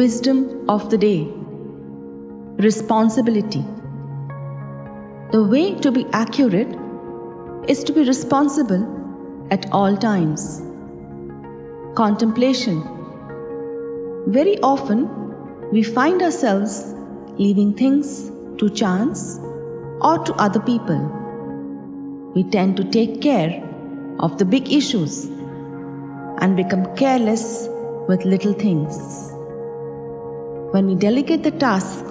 Wisdom of the day Responsibility. The way to be accurate is to be responsible at all times. Contemplation. Very often, we find ourselves leaving things to chance or to other people. We tend to take care of the big issues and become careless with little things. When we delegate the task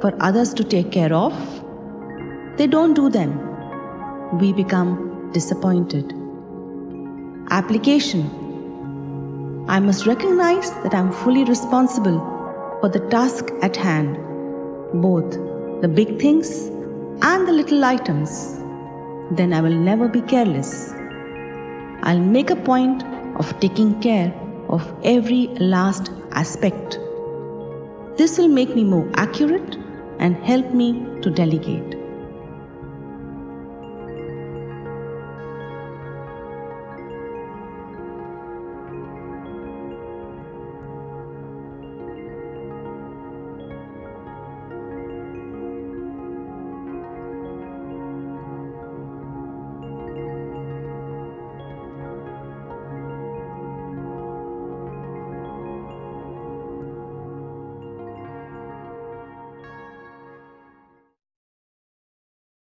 for others to take care of, they don't do them. We become disappointed. Application I must recognize that I am fully responsible for the task at hand, both the big things and the little items. Then I will never be careless. I'll make a point of taking care of every last aspect. This will make me more accurate and help me to delegate.